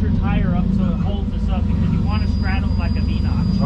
Your tire up so it holds us up because you want to straddle like a V-notch.